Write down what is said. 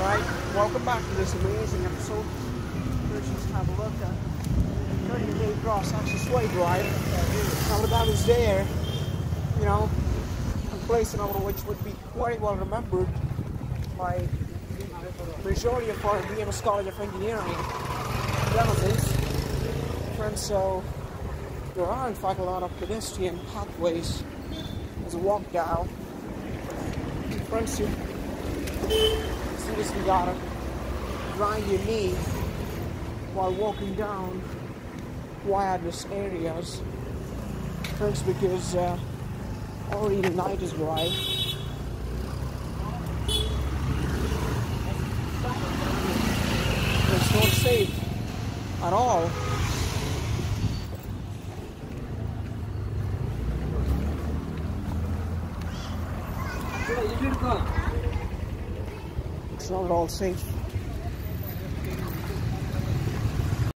Right, welcome back to this amazing episode. Let's just have a look at 30 Day Cross Access Way Drive. Now that I was there, you know, a place in which would be quite well remembered by the majority of our BMS College of Engineering relatives. Friends, so there are in fact a lot of pedestrian pathways as a walk down. Friends, you seriously gotta grind your knee while walking down wireless areas. Thanks because uh, already the night is bright. It's not safe at all. It's not at all safe.